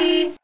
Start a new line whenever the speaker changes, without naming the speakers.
Bye.